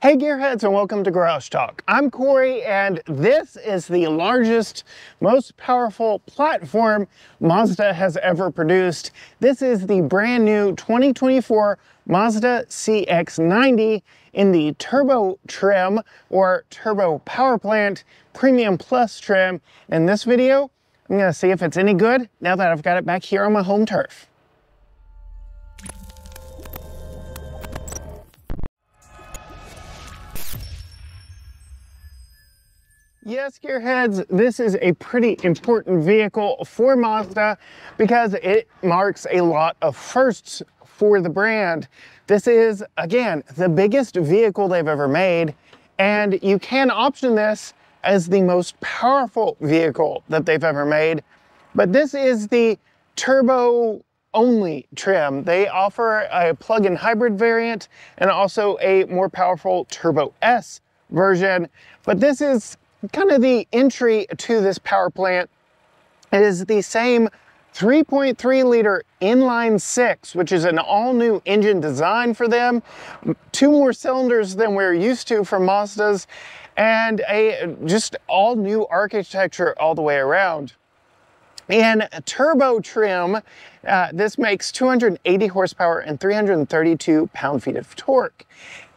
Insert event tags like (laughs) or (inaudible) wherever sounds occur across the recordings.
Hey gearheads and welcome to Garage Talk. I'm Corey and this is the largest, most powerful platform Mazda has ever produced. This is the brand new 2024 Mazda CX-90 in the turbo trim or turbo power plant premium plus trim. In this video, I'm gonna see if it's any good now that I've got it back here on my home turf. Yes, gearheads, this is a pretty important vehicle for Mazda because it marks a lot of firsts for the brand. This is, again, the biggest vehicle they've ever made, and you can option this as the most powerful vehicle that they've ever made. But this is the turbo only trim. They offer a plug-in hybrid variant and also a more powerful Turbo S version. But this is kind of the entry to this power plant is the same 3.3 liter inline six, which is an all new engine design for them, two more cylinders than we're used to from Mazda's, and a just all new architecture all the way around. In turbo trim, uh, this makes 280 horsepower and 332 pound-feet of torque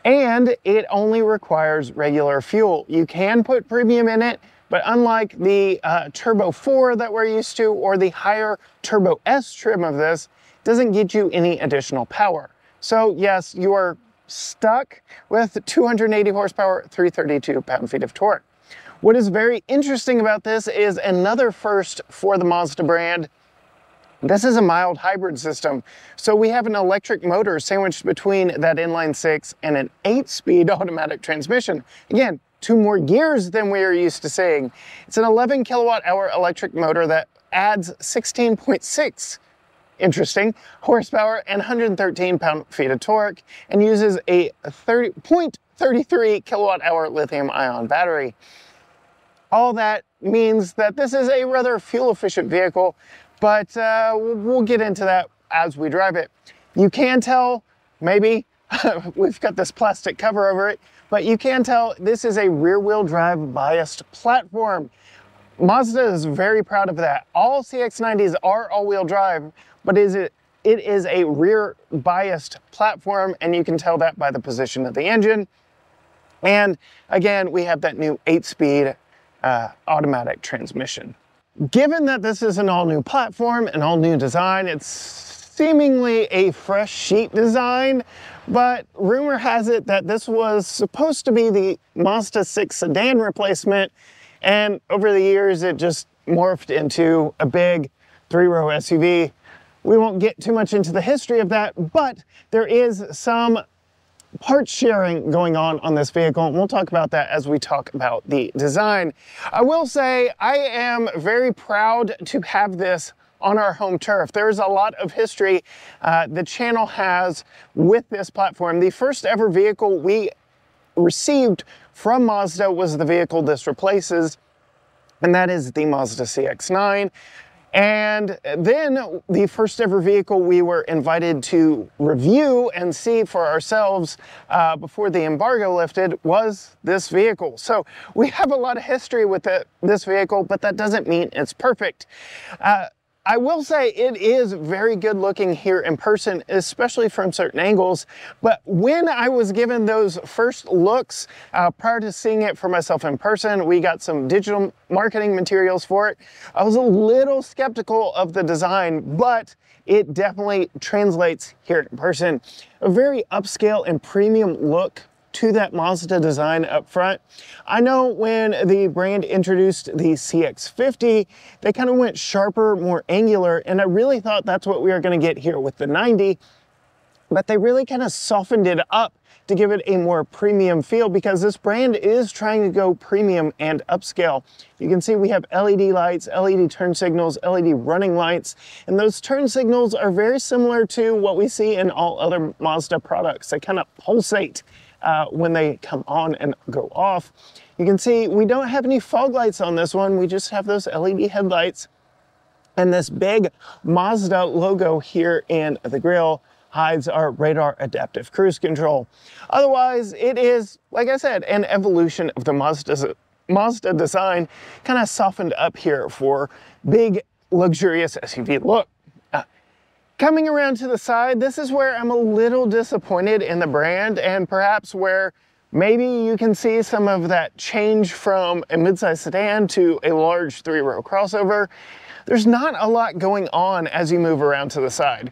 and it only requires regular fuel. You can put premium in it, but unlike the uh, Turbo 4 that we're used to or the higher Turbo S trim of this, doesn't get you any additional power. So yes, you are stuck with 280 horsepower, 332 pound-feet of torque. What is very interesting about this is another first for the Mazda brand this is a mild hybrid system. So we have an electric motor sandwiched between that inline six and an eight speed (laughs) automatic transmission. Again, two more gears than we are used to seeing. It's an 11 kilowatt hour electric motor that adds 16.6 interesting horsepower and 113 pound feet of torque and uses a 30.33 kilowatt hour lithium ion battery. All that means that this is a rather fuel efficient vehicle but uh, we'll get into that as we drive it. You can tell, maybe, (laughs) we've got this plastic cover over it, but you can tell this is a rear wheel drive biased platform. Mazda is very proud of that. All CX-90s are all wheel drive, but is it it is a rear biased platform and you can tell that by the position of the engine. And again, we have that new eight speed uh, automatic transmission. Given that this is an all new platform, an all new design, it's seemingly a fresh sheet design, but rumor has it that this was supposed to be the Mazda 6 sedan replacement, and over the years it just morphed into a big three-row SUV. We won't get too much into the history of that, but there is some part sharing going on on this vehicle, and we'll talk about that as we talk about the design. I will say I am very proud to have this on our home turf. There's a lot of history uh, the channel has with this platform. The first ever vehicle we received from Mazda was the vehicle this replaces, and that is the Mazda CX-9. And then the first ever vehicle we were invited to review and see for ourselves uh, before the embargo lifted was this vehicle. So we have a lot of history with it, this vehicle, but that doesn't mean it's perfect. Uh, I will say it is very good looking here in person, especially from certain angles. But when I was given those first looks uh, prior to seeing it for myself in person, we got some digital marketing materials for it. I was a little skeptical of the design, but it definitely translates here in person. A very upscale and premium look to that Mazda design up front. I know when the brand introduced the CX-50, they kind of went sharper, more angular, and I really thought that's what we were gonna get here with the 90, but they really kind of softened it up to give it a more premium feel because this brand is trying to go premium and upscale. You can see we have LED lights, LED turn signals, LED running lights, and those turn signals are very similar to what we see in all other Mazda products. They kind of pulsate uh, when they come on and go off. You can see we don't have any fog lights on this one. We just have those LED headlights and this big Mazda logo here in the grill hides our radar adaptive cruise control. Otherwise, it is, like I said, an evolution of the Mazda, Mazda design, kind of softened up here for big, luxurious SUV look. Coming around to the side, this is where I'm a little disappointed in the brand and perhaps where maybe you can see some of that change from a midsize sedan to a large three-row crossover there's not a lot going on as you move around to the side.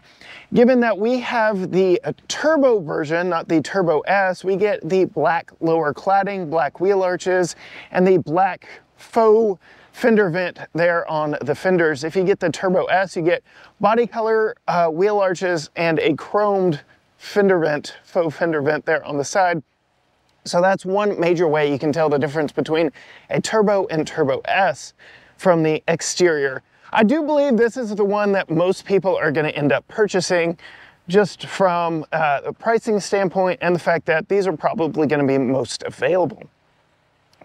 Given that we have the uh, turbo version, not the Turbo S, we get the black lower cladding, black wheel arches, and the black faux fender vent there on the fenders. If you get the Turbo S, you get body color, uh, wheel arches, and a chromed fender vent, faux fender vent there on the side. So that's one major way you can tell the difference between a Turbo and Turbo S from the exterior. I do believe this is the one that most people are going to end up purchasing just from uh, a pricing standpoint and the fact that these are probably going to be most available.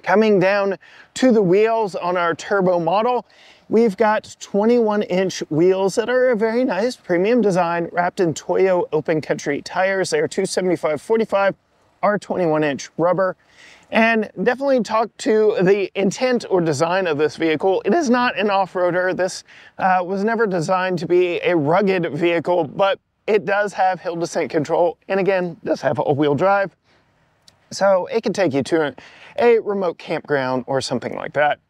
Coming down to the wheels on our turbo model, we've got 21 inch wheels that are a very nice premium design wrapped in Toyo open country tires. They are 275 45 are 21 inch rubber and definitely talk to the intent or design of this vehicle. It is not an off-roader. This uh, was never designed to be a rugged vehicle, but it does have hill descent control and again, does have all-wheel drive. So it can take you to a remote campground or something like that.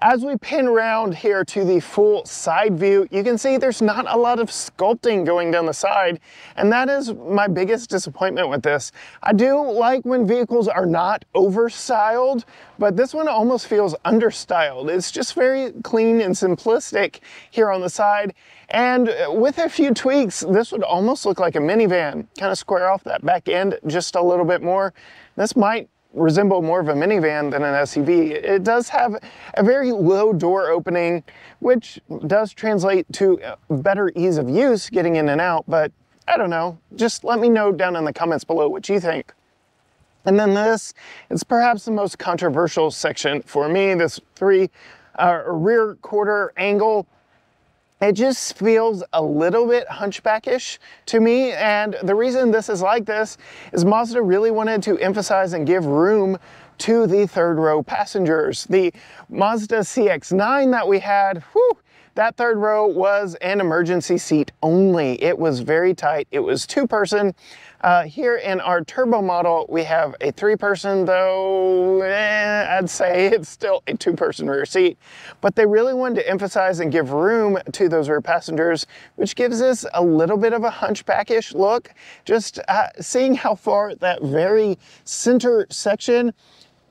As we pin around here to the full side view, you can see there's not a lot of sculpting going down the side, and that is my biggest disappointment with this. I do like when vehicles are not overstyled, but this one almost feels understyled. It's just very clean and simplistic here on the side, and with a few tweaks, this would almost look like a minivan. Kind of square off that back end just a little bit more. This might resemble more of a minivan than an SUV. It does have a very low door opening, which does translate to better ease of use getting in and out, but I don't know. Just let me know down in the comments below what you think. And then this is perhaps the most controversial section for me, this three uh, rear quarter angle it just feels a little bit hunchbackish to me. And the reason this is like this is Mazda really wanted to emphasize and give room to the third row passengers. The Mazda CX-9 that we had, whew, that third row was an emergency seat only. It was very tight. It was two person. Uh, here in our turbo model, we have a three person though, eh, I'd say it's still a two person rear seat, but they really wanted to emphasize and give room to those rear passengers, which gives us a little bit of a hunchbackish look. Just uh, seeing how far that very center section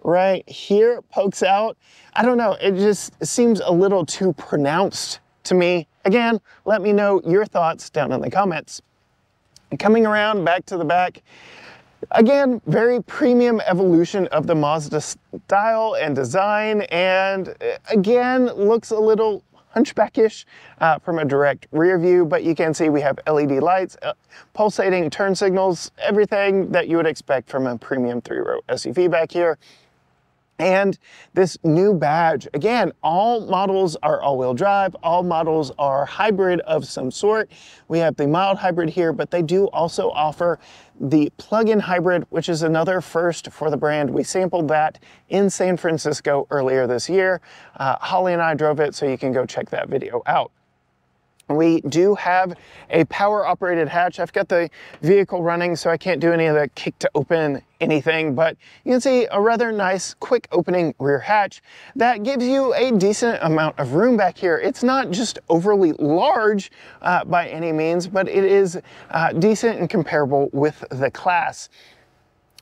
right here pokes out. I don't know, it just seems a little too pronounced to me. Again, let me know your thoughts down in the comments. Coming around back to the back, again, very premium evolution of the Mazda style and design, and uh, again, looks a little hunchbackish uh, from a direct rear view, but you can see we have LED lights, uh, pulsating turn signals, everything that you would expect from a premium three-row SUV back here. And this new badge, again, all models are all-wheel drive, all models are hybrid of some sort. We have the mild hybrid here, but they do also offer the plug-in hybrid, which is another first for the brand. We sampled that in San Francisco earlier this year. Uh, Holly and I drove it, so you can go check that video out. We do have a power operated hatch. I've got the vehicle running so I can't do any of the kick to open anything, but you can see a rather nice quick opening rear hatch that gives you a decent amount of room back here. It's not just overly large uh, by any means, but it is uh, decent and comparable with the class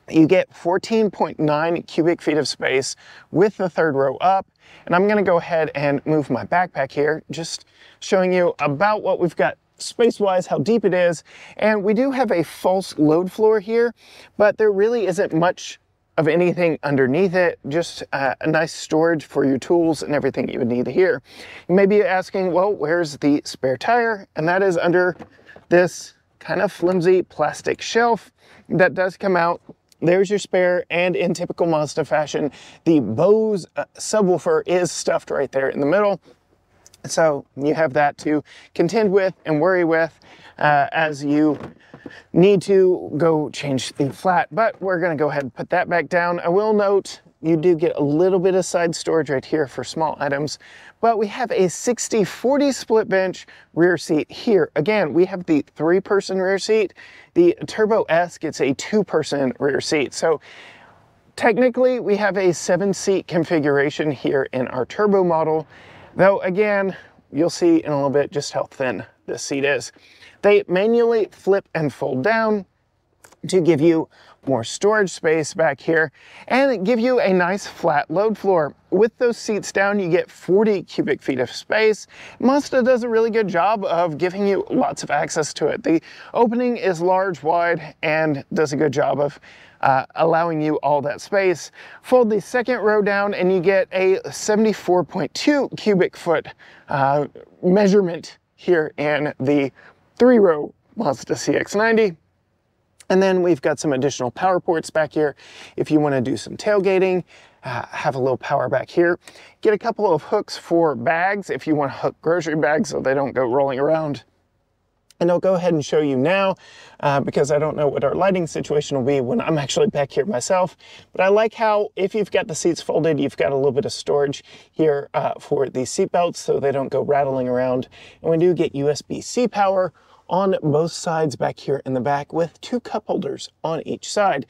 you get 14.9 cubic feet of space with the third row up. And I'm gonna go ahead and move my backpack here, just showing you about what we've got space-wise, how deep it is. And we do have a false load floor here, but there really isn't much of anything underneath it, just uh, a nice storage for your tools and everything you would need here. You may be asking, well, where's the spare tire? And that is under this kind of flimsy plastic shelf that does come out there's your spare, and in typical Mazda fashion, the Bose uh, subwoofer is stuffed right there in the middle. So you have that to contend with and worry with uh, as you need to go change the flat, but we're gonna go ahead and put that back down. I will note you do get a little bit of side storage right here for small items, but we have a 60-40 split bench rear seat here. Again, we have the three person rear seat. The Turbo S gets a two person rear seat. So technically we have a seven seat configuration here in our turbo model, though again, you'll see in a little bit just how thin this seat is. They manually flip and fold down to give you more storage space back here and give you a nice flat load floor. With those seats down, you get 40 cubic feet of space. Mazda does a really good job of giving you lots of access to it. The opening is large, wide, and does a good job of uh, allowing you all that space. Fold the second row down and you get a 74.2 cubic foot uh, measurement here in the three row Mazda CX-90. And then we've got some additional power ports back here. If you wanna do some tailgating, uh, have a little power back here. Get a couple of hooks for bags if you wanna hook grocery bags so they don't go rolling around. And I'll go ahead and show you now uh, because I don't know what our lighting situation will be when I'm actually back here myself. But I like how if you've got the seats folded, you've got a little bit of storage here uh, for these seat belts so they don't go rattling around. And we do get USB-C power on both sides back here in the back with two cup holders on each side.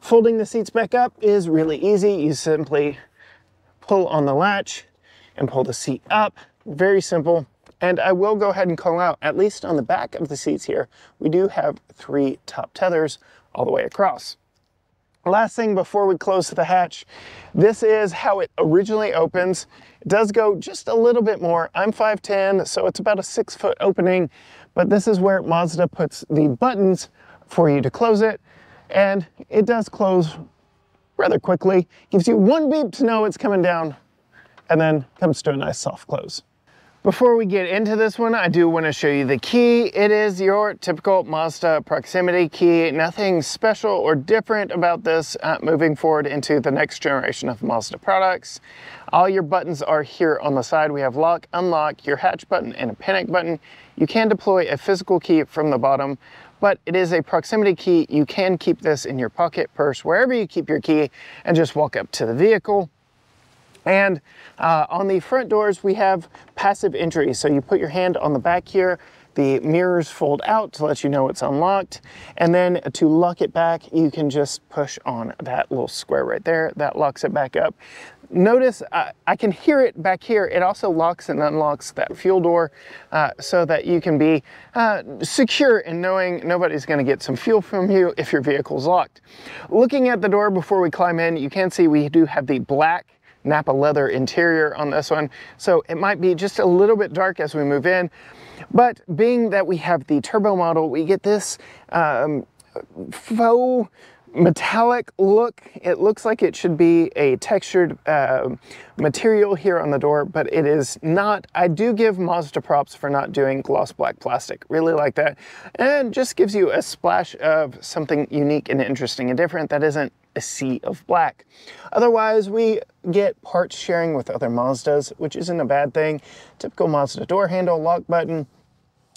Folding the seats back up is really easy. You simply pull on the latch and pull the seat up. Very simple. And I will go ahead and call out, at least on the back of the seats here, we do have three top tethers all the way across. Last thing before we close the hatch, this is how it originally opens. It does go just a little bit more. I'm 5'10", so it's about a six foot opening, but this is where Mazda puts the buttons for you to close it. And it does close rather quickly. Gives you one beep to know it's coming down and then comes to a nice soft close. Before we get into this one, I do want to show you the key. It is your typical Mazda proximity key. Nothing special or different about this uh, moving forward into the next generation of Mazda products. All your buttons are here on the side. We have lock, unlock, your hatch button, and a panic button. You can deploy a physical key from the bottom, but it is a proximity key. You can keep this in your pocket, purse, wherever you keep your key, and just walk up to the vehicle. And uh, on the front doors, we have passive entry. So you put your hand on the back here, the mirrors fold out to let you know it's unlocked. And then to lock it back, you can just push on that little square right there. That locks it back up. Notice uh, I can hear it back here. It also locks and unlocks that fuel door uh, so that you can be uh, secure in knowing nobody's gonna get some fuel from you if your vehicle's locked. Looking at the door before we climb in, you can see we do have the black Nappa leather interior on this one. So it might be just a little bit dark as we move in. But being that we have the turbo model, we get this um, faux metallic look. It looks like it should be a textured uh, material here on the door, but it is not. I do give Mazda props for not doing gloss black plastic. Really like that. And just gives you a splash of something unique and interesting and different that isn't a sea of black. Otherwise, we get parts sharing with other Mazdas, which isn't a bad thing. Typical Mazda door handle, lock button,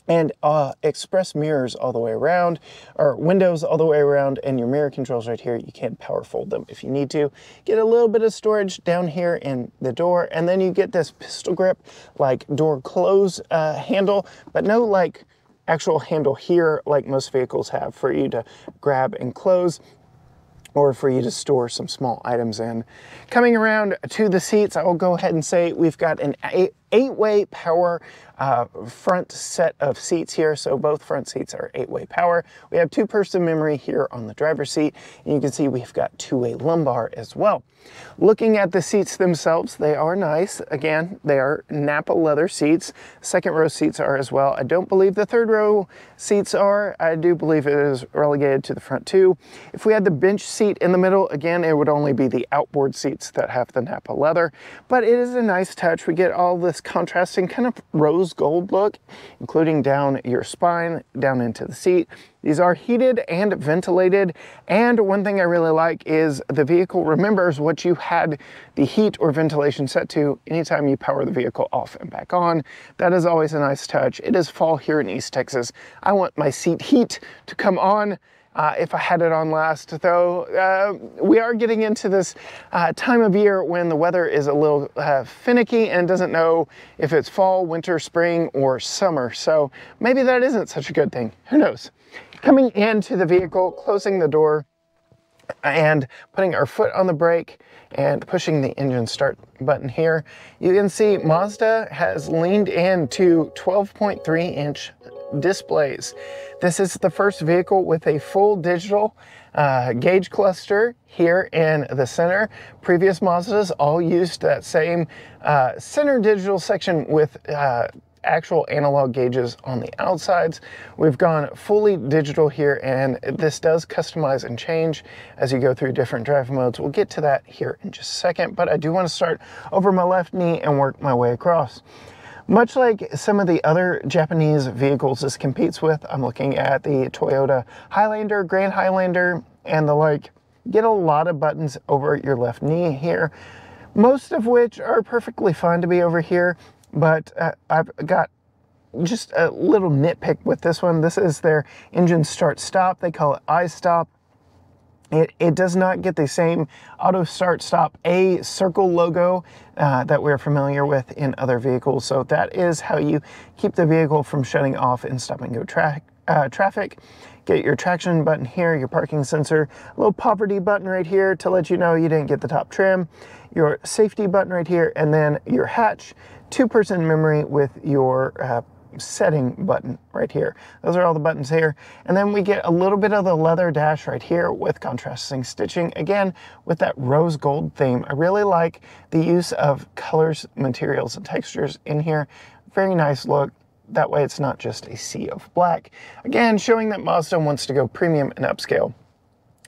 and uh, express mirrors all the way around, or windows all the way around, and your mirror controls right here. You can power fold them if you need to. Get a little bit of storage down here in the door, and then you get this pistol grip, like door close uh, handle, but no like actual handle here like most vehicles have for you to grab and close or for you to store some small items in. Coming around to the seats, I will go ahead and say we've got an eight-way power uh, front set of seats here. So both front seats are eight-way power. We have two-person memory here on the driver's seat. And you can see we've got two-way lumbar as well. Looking at the seats themselves, they are nice. Again, they are Nappa leather seats. Second row seats are as well. I don't believe the third row seats are. I do believe it is relegated to the front two. If we had the bench seat in the middle, again, it would only be the outboard seats that have the Nappa leather, but it is a nice touch. We get all the this contrasting kind of rose gold look, including down your spine, down into the seat. These are heated and ventilated. And one thing I really like is the vehicle remembers what you had the heat or ventilation set to anytime you power the vehicle off and back on. That is always a nice touch. It is fall here in East Texas. I want my seat heat to come on uh, if I had it on last, though uh, we are getting into this uh, time of year when the weather is a little uh, finicky and doesn't know if it's fall, winter, spring, or summer. So maybe that isn't such a good thing. Who knows? Coming into the vehicle, closing the door, and putting our foot on the brake and pushing the engine start button here, you can see Mazda has leaned into 12.3 inch displays. This is the first vehicle with a full digital uh, gauge cluster here in the center. Previous Mazdas all used that same uh, center digital section with uh, actual analog gauges on the outsides. We've gone fully digital here and this does customize and change as you go through different drive modes. We'll get to that here in just a second, but I do want to start over my left knee and work my way across. Much like some of the other Japanese vehicles this competes with, I'm looking at the Toyota Highlander, Grand Highlander, and the like. Get a lot of buttons over your left knee here, most of which are perfectly fine to be over here, but uh, I've got just a little nitpick with this one. This is their engine start stop. They call it I-stop. It, it does not get the same auto start stop A circle logo uh, that we're familiar with in other vehicles. So that is how you keep the vehicle from shutting off in stop and go tra uh, traffic. Get your traction button here, your parking sensor, a little poverty button right here to let you know you didn't get the top trim, your safety button right here, and then your hatch, two person memory with your uh, setting button right here. Those are all the buttons here. And then we get a little bit of the leather dash right here with contrasting stitching. Again, with that rose gold theme. I really like the use of colors, materials, and textures in here. Very nice look. That way it's not just a sea of black. Again, showing that Mazda wants to go premium and upscale.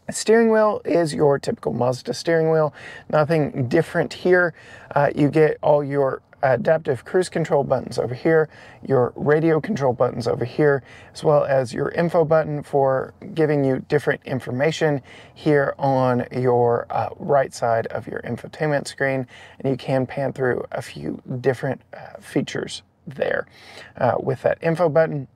Steering wheel is your typical Mazda steering wheel. Nothing different here. Uh, you get all your adaptive cruise control buttons over here, your radio control buttons over here, as well as your info button for giving you different information here on your uh, right side of your infotainment screen. And you can pan through a few different uh, features there uh, with that info button.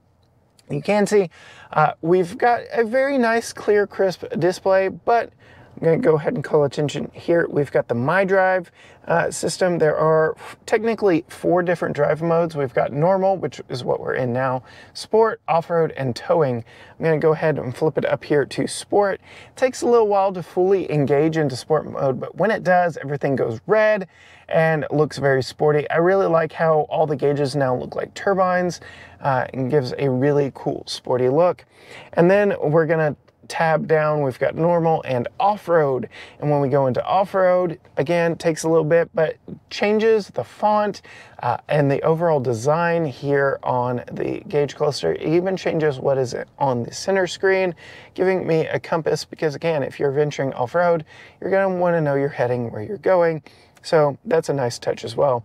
You can see uh, we've got a very nice, clear, crisp display, but I'm going to go ahead and call attention here. We've got the Mi-Drive uh, system. There are technically four different drive modes. We've got normal, which is what we're in now, sport, off-road, and towing. I'm going to go ahead and flip it up here to sport. It takes a little while to fully engage into sport mode, but when it does, everything goes red and looks very sporty. I really like how all the gauges now look like turbines uh, and gives a really cool sporty look. And then we're going to tab down, we've got normal and off-road. And when we go into off-road, again, takes a little bit, but changes the font uh, and the overall design here on the gauge cluster. It even changes what is on the center screen, giving me a compass because again, if you're venturing off-road, you're gonna wanna know you're heading where you're going. So that's a nice touch as well.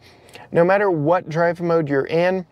No matter what drive mode you're in,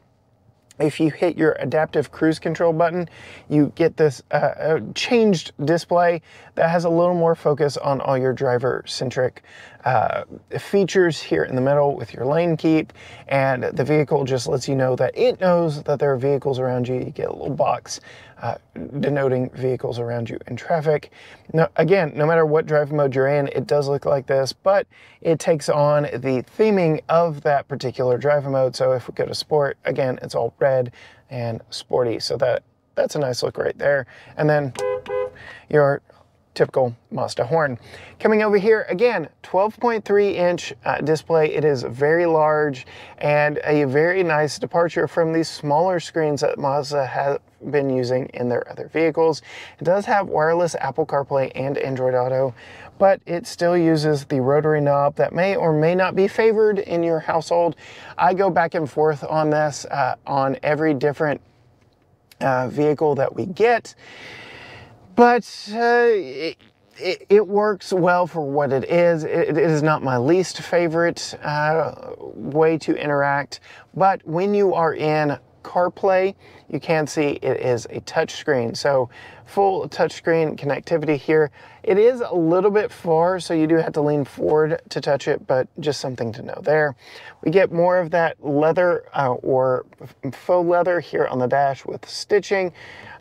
if you hit your adaptive cruise control button, you get this uh, uh, changed display that has a little more focus on all your driver centric uh, features here in the middle with your lane keep. And the vehicle just lets you know that it knows that there are vehicles around you. You get a little box uh, denoting vehicles around you in traffic. Now, again, no matter what drive mode you're in, it does look like this, but it takes on the theming of that particular drive mode. So if we go to sport, again, it's all red and sporty. So that that's a nice look right there. And then your typical Mazda horn. Coming over here, again, 12.3 inch uh, display. It is very large and a very nice departure from these smaller screens that Mazda has been using in their other vehicles. It does have wireless Apple CarPlay and Android Auto, but it still uses the rotary knob that may or may not be favored in your household. I go back and forth on this uh, on every different uh, vehicle that we get. But uh, it, it, works well for what it is. It, it is not my least favorite uh, way to interact, but when you are in CarPlay, you can see it is a touchscreen. So full touchscreen connectivity here. It is a little bit far, so you do have to lean forward to touch it, but just something to know there. We get more of that leather uh, or faux leather here on the dash with stitching.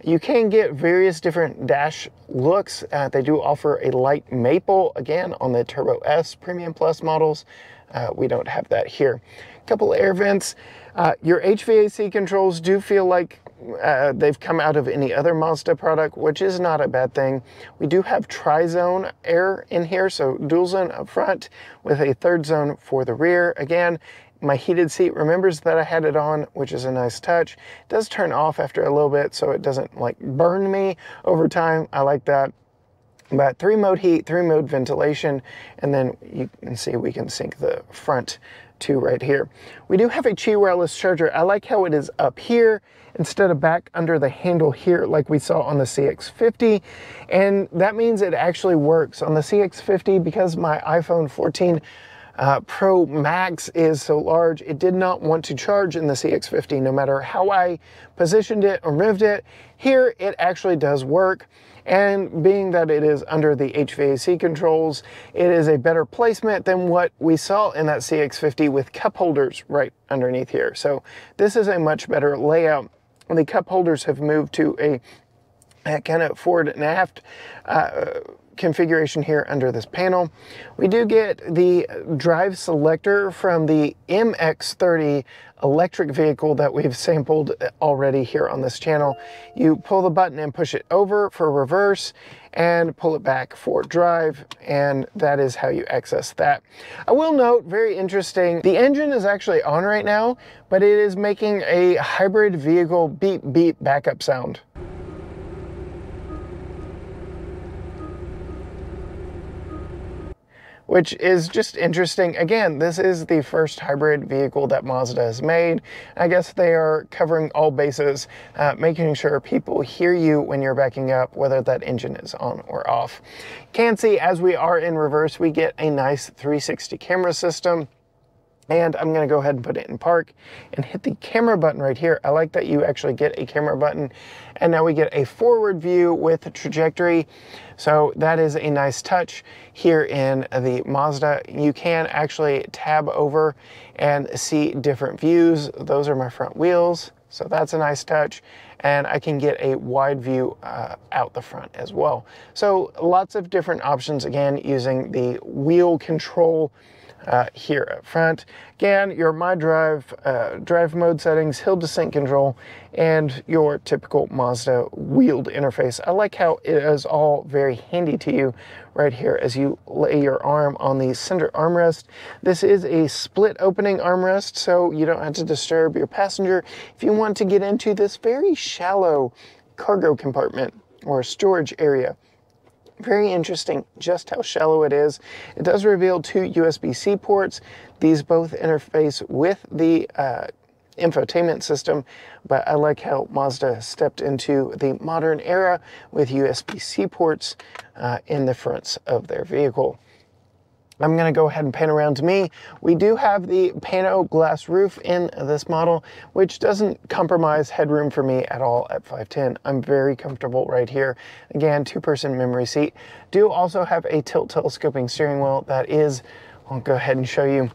You can get various different dash looks. Uh, they do offer a light maple, again, on the Turbo S Premium Plus models. Uh, we don't have that here. A couple air vents. Uh, your HVAC controls do feel like uh, they've come out of any other Mazda product, which is not a bad thing. We do have tri-zone air in here, so dual zone up front with a third zone for the rear. Again, my heated seat remembers that I had it on, which is a nice touch. It does turn off after a little bit, so it doesn't like burn me over time. I like that. But three mode heat, three mode ventilation, and then you can see we can sync the front to right here. We do have a Qi wireless charger. I like how it is up here instead of back under the handle here like we saw on the CX50. And that means it actually works on the CX50 because my iPhone 14 uh, Pro Max is so large, it did not want to charge in the CX50 no matter how I positioned it or moved it. Here it actually does work. And being that it is under the HVAC controls, it is a better placement than what we saw in that CX50 with cup holders right underneath here. So this is a much better layout. The cup holders have moved to a, a kind of forward and aft uh, configuration here under this panel. We do get the drive selector from the MX-30 electric vehicle that we've sampled already here on this channel. You pull the button and push it over for reverse and pull it back for drive and that is how you access that. I will note, very interesting, the engine is actually on right now, but it is making a hybrid vehicle beep beep backup sound. Which is just interesting. Again, this is the first hybrid vehicle that Mazda has made. I guess they are covering all bases, uh, making sure people hear you when you're backing up, whether that engine is on or off. Can see as we are in reverse, we get a nice 360 camera system. And I'm gonna go ahead and put it in park and hit the camera button right here. I like that you actually get a camera button. And now we get a forward view with trajectory. So that is a nice touch here in the Mazda. You can actually tab over and see different views. Those are my front wheels. So that's a nice touch. And I can get a wide view uh, out the front as well. So lots of different options, again, using the wheel control uh, here up front. Again, your Mi-Drive uh, drive mode settings, hill descent control, and your typical Mazda wheeled interface. I like how it is all very handy to you right here as you lay your arm on the center armrest. This is a split opening armrest, so you don't have to disturb your passenger if you want to get into this very shallow cargo compartment or storage area. Very interesting just how shallow it is. It does reveal two USB-C ports. These both interface with the uh, infotainment system, but I like how Mazda stepped into the modern era with USB-C ports uh, in the fronts of their vehicle. I'm going to go ahead and pan around to me. We do have the pano glass roof in this model, which doesn't compromise headroom for me at all at 5'10". I'm very comfortable right here. Again, two-person memory seat. Do also have a tilt telescoping steering wheel that is, I'll go ahead and show you,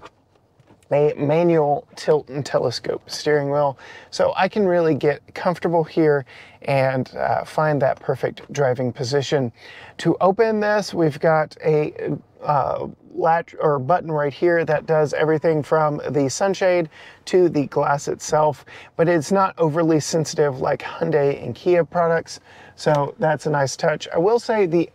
a manual tilt and telescope steering wheel. So I can really get comfortable here and uh, find that perfect driving position. To open this, we've got a uh, latch or button right here that does everything from the sunshade to the glass itself, but it's not overly sensitive like Hyundai and Kia products. So that's a nice touch. I will say the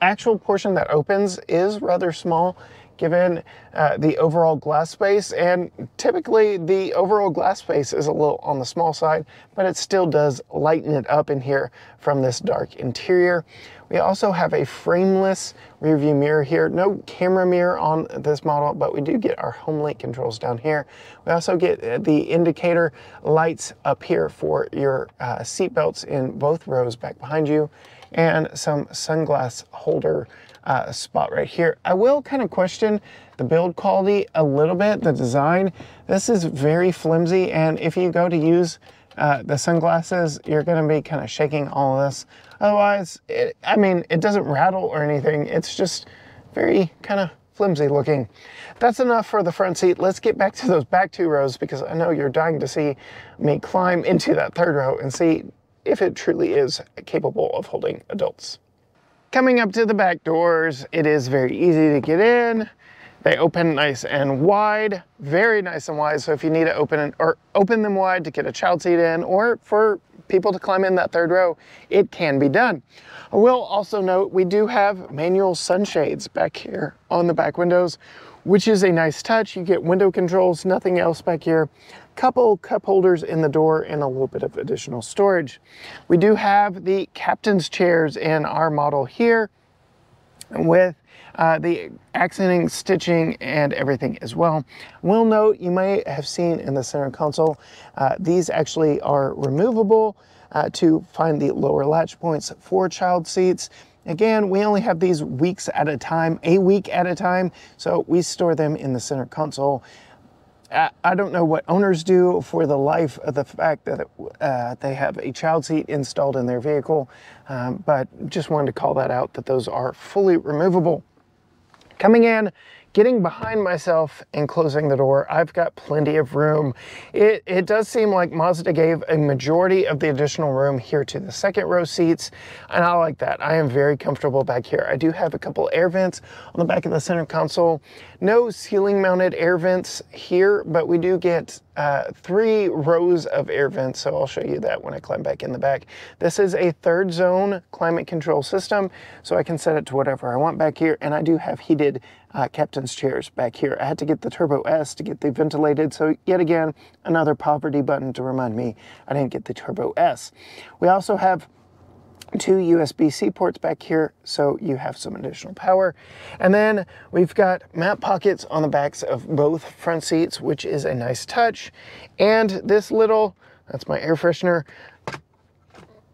actual portion that opens is rather small given uh, the overall glass space and typically the overall glass space is a little on the small side but it still does lighten it up in here from this dark interior. We also have a frameless rear view mirror here. No camera mirror on this model, but we do get our HomeLink controls down here. We also get the indicator lights up here for your uh, seat belts in both rows back behind you and some sunglass holder uh, spot right here. I will kind of question the build quality a little bit, the design. This is very flimsy, and if you go to use uh, the sunglasses, you're gonna be kind of shaking all of this. Otherwise, it, I mean, it doesn't rattle or anything. It's just very kind of flimsy looking. That's enough for the front seat. Let's get back to those back two rows because I know you're dying to see me climb into that third row and see if it truly is capable of holding adults. Coming up to the back doors, it is very easy to get in. They open nice and wide, very nice and wide. So if you need to open or open them wide to get a child seat in or for people to climb in that third row, it can be done. I will also note we do have manual sunshades back here on the back windows, which is a nice touch. You get window controls, nothing else back here. Couple cup holders in the door and a little bit of additional storage. We do have the captain's chairs in our model here with uh, the accenting, stitching, and everything as well. Will note, you may have seen in the center console, uh, these actually are removable uh, to find the lower latch points for child seats. Again, we only have these weeks at a time, a week at a time, so we store them in the center console. I don't know what owners do for the life of the fact that uh, they have a child seat installed in their vehicle, um, but just wanted to call that out that those are fully removable. Coming in, getting behind myself and closing the door, I've got plenty of room. It, it does seem like Mazda gave a majority of the additional room here to the second row seats, and I like that. I am very comfortable back here. I do have a couple air vents on the back of the center console. No ceiling mounted air vents here, but we do get uh, three rows of air vents, so I'll show you that when I climb back in the back. This is a third zone climate control system, so I can set it to whatever I want back here, and I do have heated uh, captain's chairs back here. I had to get the Turbo S to get the ventilated, so yet again, another poverty button to remind me I didn't get the Turbo S. We also have two USB-C ports back here, so you have some additional power. And then we've got map pockets on the backs of both front seats, which is a nice touch. And this little, that's my air freshener,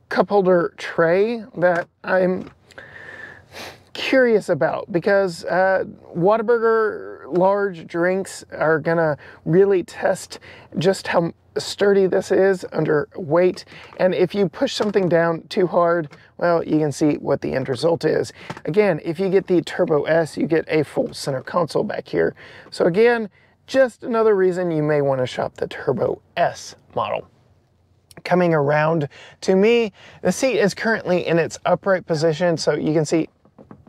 cup holder tray that I'm curious about because uh, Whataburger large drinks are gonna really test just how sturdy this is under weight. And if you push something down too hard, well, you can see what the end result is. Again, if you get the Turbo S, you get a full center console back here. So again, just another reason you may want to shop the Turbo S model coming around to me. The seat is currently in its upright position, so you can see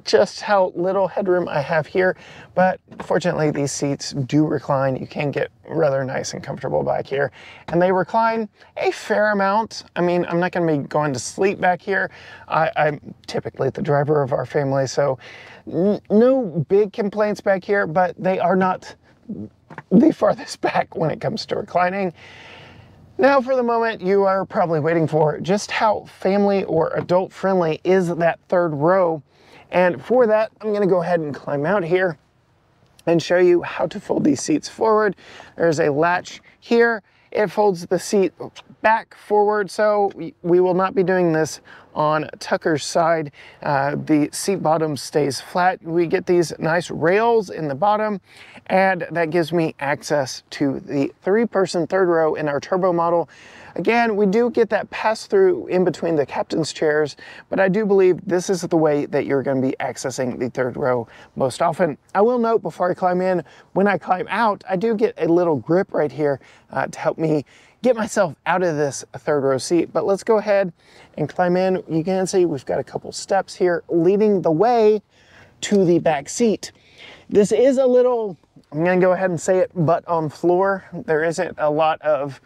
just how little headroom I have here, but fortunately these seats do recline. You can get rather nice and comfortable back here, and they recline a fair amount. I mean, I'm not gonna be going to sleep back here. I, am typically the driver of our family, so no big complaints back here, but they are not the farthest (laughs) back when it comes to reclining. Now for the moment you are probably waiting for just how family or adult friendly is that third row and for that, I'm gonna go ahead and climb out here and show you how to fold these seats forward. There's a latch here. It folds the seat back forward, so we will not be doing this on Tucker's side. Uh, the seat bottom stays flat. We get these nice rails in the bottom, and that gives me access to the three-person third row in our turbo model. Again, we do get that pass through in between the captain's chairs, but I do believe this is the way that you're gonna be accessing the third row most often. I will note before I climb in, when I climb out, I do get a little grip right here uh, to help me get myself out of this third row seat. But let's go ahead and climb in. You can see we've got a couple steps here leading the way to the back seat. This is a little, I'm gonna go ahead and say it, butt on floor. There isn't a lot of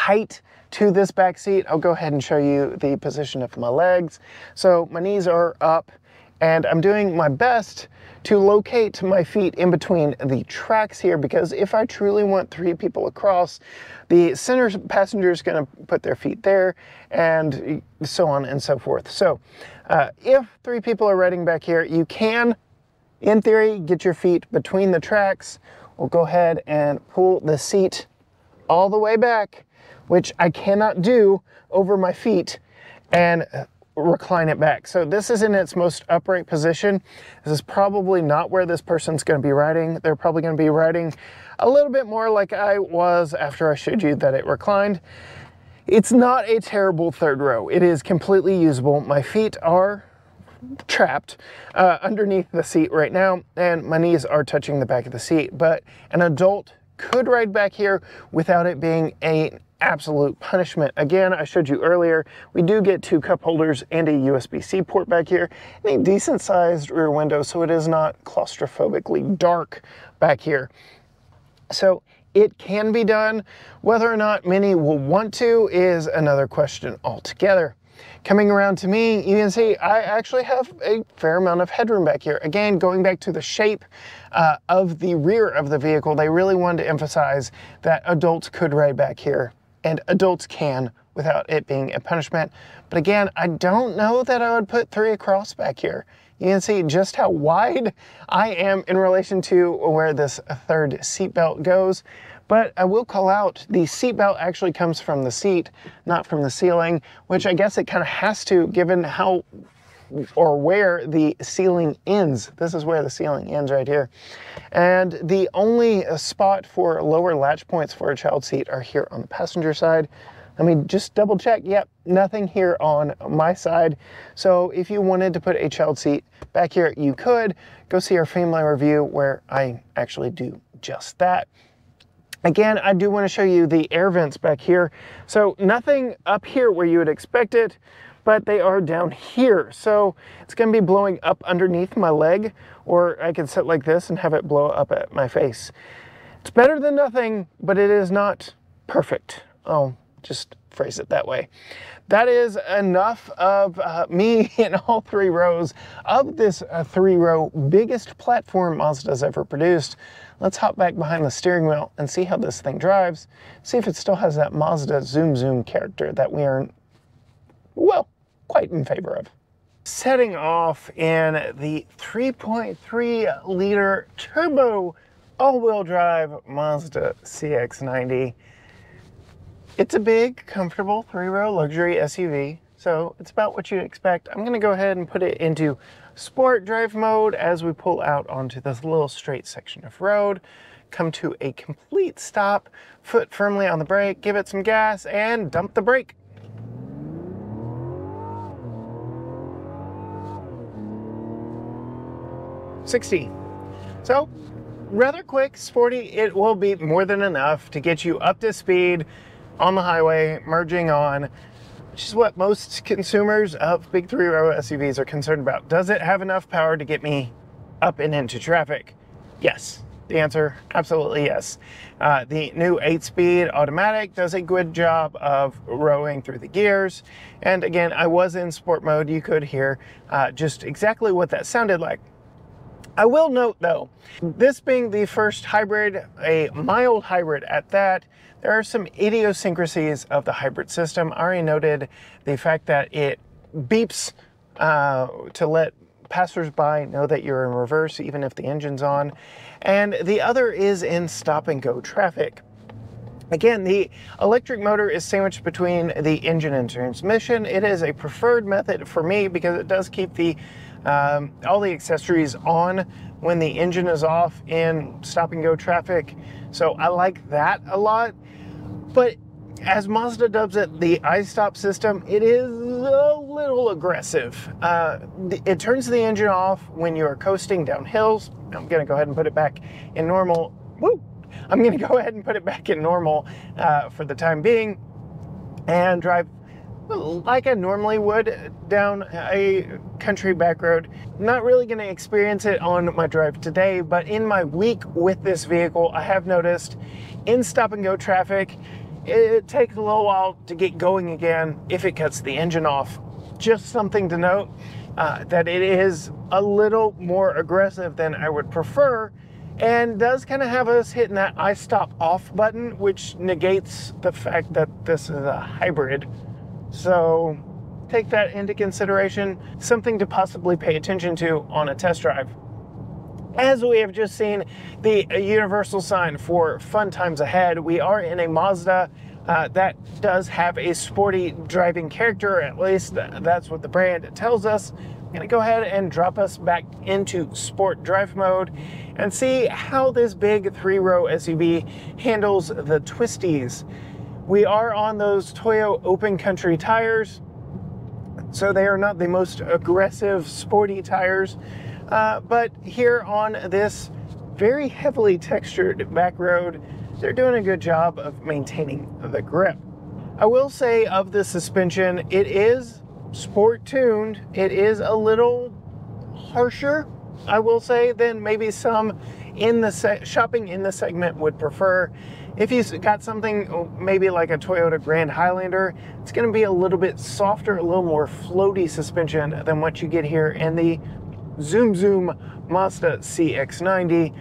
height to this back seat, I'll go ahead and show you the position of my legs. So my knees are up and I'm doing my best to locate my feet in between the tracks here because if I truly want three people across, the center passenger is going to put their feet there and so on and so forth. So uh, if three people are riding back here, you can, in theory, get your feet between the tracks. We'll go ahead and pull the seat all the way back which I cannot do over my feet. And recline it back. So this is in its most upright position. This is probably not where this person's gonna be riding. They're probably gonna be riding a little bit more like I was after I showed you that it reclined. It's not a terrible third row. It is completely usable. My feet are trapped uh, underneath the seat right now and my knees are touching the back of the seat, but an adult could ride back here without it being a absolute punishment. Again, I showed you earlier, we do get two cup holders and a USB-C port back here and a decent sized rear window so it is not claustrophobically dark back here. So it can be done. Whether or not many will want to is another question altogether. Coming around to me, you can see I actually have a fair amount of headroom back here. Again, going back to the shape uh, of the rear of the vehicle, they really wanted to emphasize that adults could ride back here and adults can without it being a punishment. But again, I don't know that I would put three across back here. You can see just how wide I am in relation to where this third seatbelt goes. But I will call out the seatbelt actually comes from the seat, not from the ceiling, which I guess it kind of has to given how or where the ceiling ends. This is where the ceiling ends right here. And the only uh, spot for lower latch points for a child seat are here on the passenger side. I mean, just double check. Yep, nothing here on my side. So if you wanted to put a child seat back here, you could. Go see our family review where I actually do just that. Again, I do want to show you the air vents back here. So nothing up here where you would expect it, but they are down here. So it's going to be blowing up underneath my leg, or I can sit like this and have it blow up at my face. It's better than nothing, but it is not perfect. Oh, just phrase it that way. That is enough of uh, me (laughs) in all three rows of this uh, three row biggest platform Mazda's ever produced. Let's hop back behind the steering wheel and see how this thing drives. See if it still has that Mazda zoom zoom character that we are, well, quite in favor of. Setting off in the 3.3 liter turbo all-wheel drive Mazda CX-90. It's a big, comfortable three-row luxury SUV, so it's about what you'd expect. I'm gonna go ahead and put it into sport drive mode as we pull out onto this little straight section of road, come to a complete stop, foot firmly on the brake, give it some gas, and dump the brake. Sixty. So rather quick, sporty, it will be more than enough to get you up to speed on the highway, merging on, which is what most consumers of big three-row SUVs are concerned about. Does it have enough power to get me up and into traffic? Yes. The answer, absolutely yes. Uh, the new 8-speed automatic does a good job of rowing through the gears. And again, I was in sport mode. You could hear uh, just exactly what that sounded like. I will note though, this being the first hybrid, a mild hybrid at that, there are some idiosyncrasies of the hybrid system. I already noted the fact that it beeps uh, to let passersby know that you're in reverse even if the engine's on. And the other is in stop and go traffic. Again, the electric motor is sandwiched between the engine and transmission. It is a preferred method for me because it does keep the um, all the accessories on when the engine is off in stop and go traffic. So I like that a lot. But as Mazda dubs it, the iStop system, it is a little aggressive. Uh, it turns the engine off when you're coasting down hills. I'm gonna go ahead and put it back in normal. Woo! I'm gonna (laughs) go ahead and put it back in normal uh, for the time being and drive like I normally would down a country back road. Not really going to experience it on my drive today, but in my week with this vehicle, I have noticed in stop and go traffic, it takes a little while to get going again if it cuts the engine off. Just something to note uh, that it is a little more aggressive than I would prefer and does kind of have us hitting that iStop off button, which negates the fact that this is a hybrid. So take that into consideration, something to possibly pay attention to on a test drive. As we have just seen the universal sign for fun times ahead, we are in a Mazda uh, that does have a sporty driving character, at least that's what the brand tells us. I'm gonna go ahead and drop us back into sport drive mode and see how this big three-row SUV handles the twisties. We are on those Toyo open country tires, so they are not the most aggressive sporty tires, uh, but here on this very heavily textured back road, they're doing a good job of maintaining the grip. I will say of the suspension, it is sport tuned. It is a little harsher, I will say, than maybe some in the shopping in the segment would prefer. If you've got something oh, maybe like a Toyota Grand Highlander, it's going to be a little bit softer, a little more floaty suspension than what you get here in the Zoom Zoom Mazda CX-90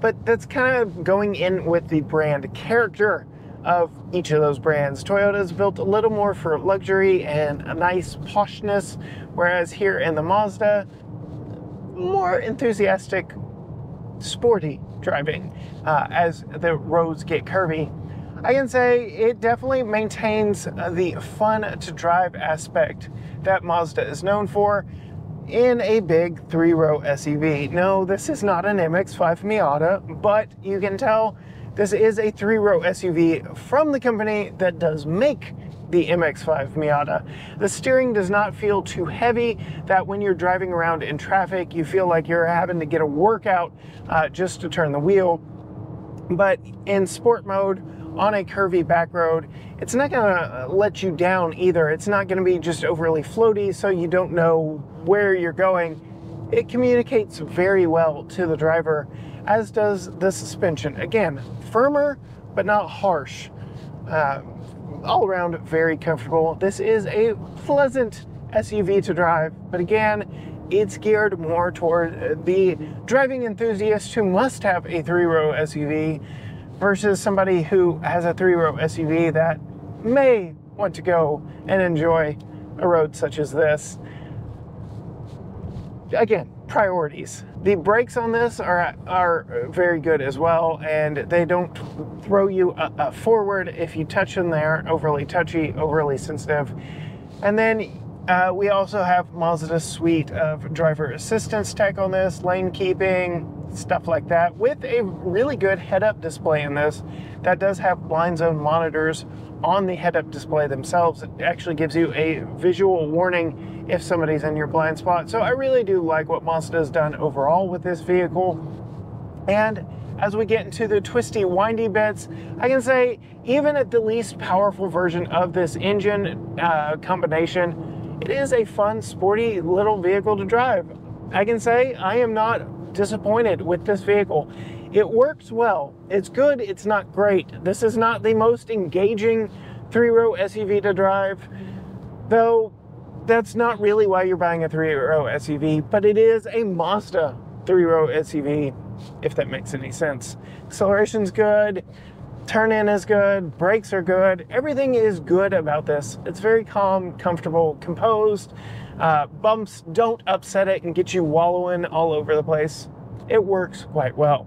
but that's kind of going in with the brand character of each of those brands. Toyota's built a little more for luxury and a nice poshness, whereas here in the Mazda, more enthusiastic, sporty driving uh, as the roads get curvy. I can say it definitely maintains the fun to drive aspect that Mazda is known for in a big three-row SUV. No, this is not an MX-5 Miata, but you can tell this is a three-row SUV from the company that does make the MX-5 Miata. The steering does not feel too heavy that when you're driving around in traffic, you feel like you're having to get a workout uh, just to turn the wheel. But in sport mode, on a curvy back road, it's not gonna let you down either. It's not gonna be just overly floaty so you don't know where you're going. It communicates very well to the driver, as does the suspension. Again, firmer, but not harsh. Uh, all around very comfortable. This is a pleasant SUV to drive, but again, it's geared more toward uh, the driving enthusiast who must have a three-row SUV versus somebody who has a three-row SUV that may want to go and enjoy a road such as this. Again, priorities. The brakes on this are, are very good as well, and they don't throw you uh, uh, forward if you touch them. They're overly touchy, overly sensitive. And then uh, we also have Mazda's suite of driver assistance tech on this, lane keeping, stuff like that, with a really good head-up display in this that does have blind zone monitors on the head-up display themselves. It actually gives you a visual warning if somebody's in your blind spot. So I really do like what Mazda has done overall with this vehicle. And as we get into the twisty, windy bits, I can say even at the least powerful version of this engine uh, combination, it is a fun, sporty little vehicle to drive. I can say I am not disappointed with this vehicle. It works well. It's good, it's not great. This is not the most engaging three-row SUV to drive, though that's not really why you're buying a three-row SUV, but it is a Mazda three-row SUV, if that makes any sense. Acceleration's good, Turn in is good, brakes are good, everything is good about this. It's very calm, comfortable, composed. Uh, bumps don't upset it and get you wallowing all over the place. It works quite well.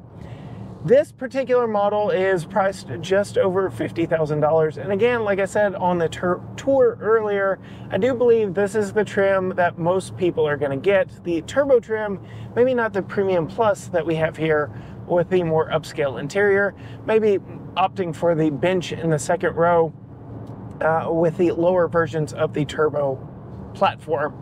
This particular model is priced just over $50,000. And again, like I said on the tour earlier, I do believe this is the trim that most people are gonna get. The turbo trim, maybe not the premium plus that we have here with the more upscale interior, maybe opting for the bench in the second row uh, with the lower versions of the turbo platform.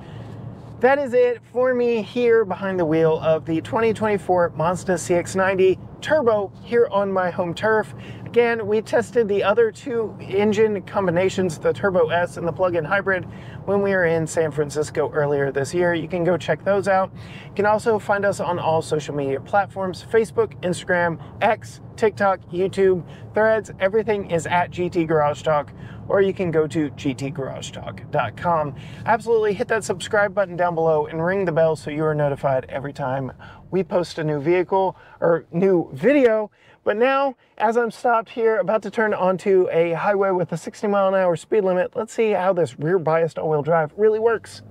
That is it for me here behind the wheel of the 2024 Mazda CX-90 Turbo here on my home turf. Again, we tested the other two engine combinations, the Turbo S and the plug-in hybrid, when we were in San Francisco earlier this year. You can go check those out. You can also find us on all social media platforms, Facebook, Instagram, X, TikTok, YouTube, Threads, everything is at GT Garage Talk or you can go to gtgaragetalk.com. Absolutely hit that subscribe button down below and ring the bell so you are notified every time we post a new vehicle or new video. But now, as I'm stopped here, about to turn onto a highway with a 60 mile an hour speed limit, let's see how this rear biased all wheel drive really works.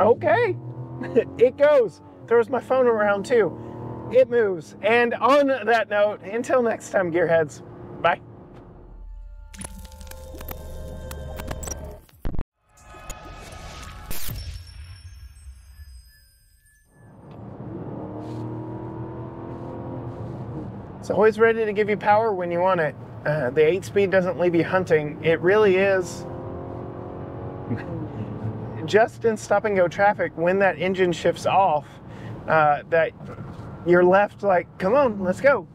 Okay, (laughs) it goes. Throws my phone around too. It moves. And on that note, until next time, gearheads, bye. It's always ready to give you power when you want it. Uh, the 8-speed doesn't leave you hunting. It really is (laughs) just in stop and go traffic when that engine shifts off uh, that you're left like, come on, let's go.